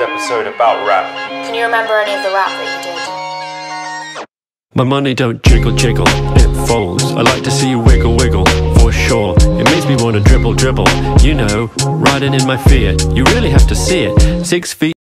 today's episode about rap. Can you remember any of the rap that you did? My money don't jiggle jiggle, it folds. I like to see you wiggle wiggle, for sure. It makes me wanna dribble dribble. You know, riding in my Fiat. You really have to see it. Six feet.